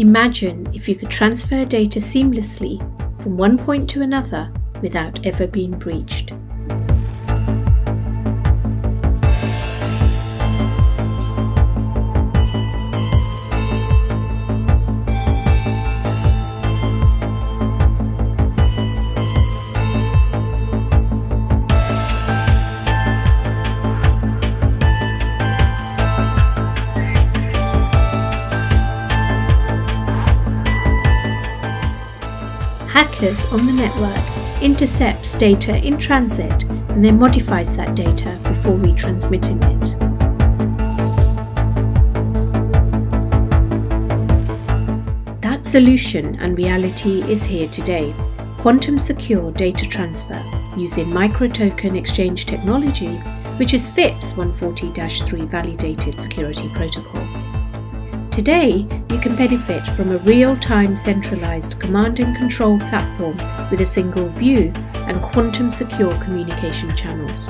Imagine if you could transfer data seamlessly from one point to another without ever being breached. Hackers on the network intercepts data in transit and then modifies that data before retransmitting it. That solution and reality is here today. Quantum secure data transfer using microtoken exchange technology, which is FIPS 140-3 validated security protocol. Today, you can benefit from a real-time centralized command and control platform with a single view and quantum secure communication channels.